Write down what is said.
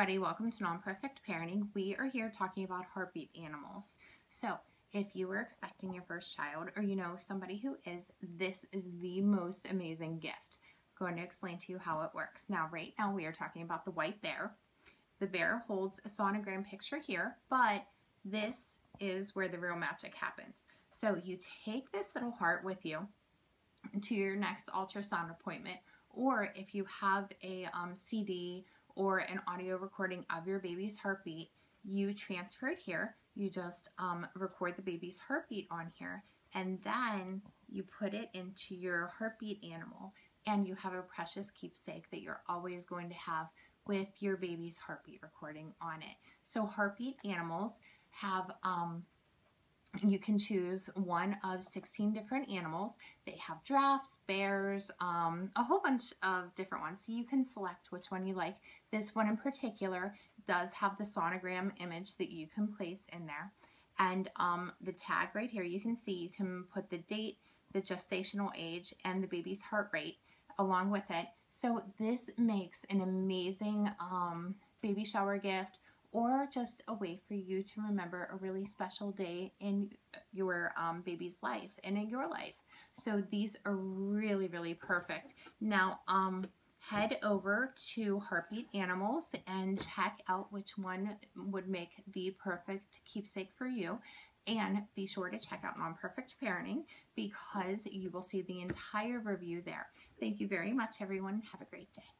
everybody, welcome to Non-Perfect Parenting. We are here talking about heartbeat animals. So if you were expecting your first child or you know somebody who is, this is the most amazing gift. I'm going to explain to you how it works. Now right now we are talking about the white bear. The bear holds a sonogram picture here, but this is where the real magic happens. So you take this little heart with you to your next ultrasound appointment or if you have a um, CD or an audio recording of your baby's heartbeat, you transfer it here. You just um, record the baby's heartbeat on here and then you put it into your heartbeat animal and you have a precious keepsake that you're always going to have with your baby's heartbeat recording on it. So heartbeat animals have um, you can choose one of 16 different animals. They have giraffes, bears, um, a whole bunch of different ones. So you can select which one you like. This one in particular does have the sonogram image that you can place in there. And um, the tag right here, you can see you can put the date, the gestational age, and the baby's heart rate along with it. So this makes an amazing um, baby shower gift or just a way for you to remember a really special day in your um, baby's life and in your life. So these are really, really perfect. Now, um, head over to Heartbeat Animals and check out which one would make the perfect keepsake for you. And be sure to check out Non-Perfect Parenting because you will see the entire review there. Thank you very much, everyone. Have a great day.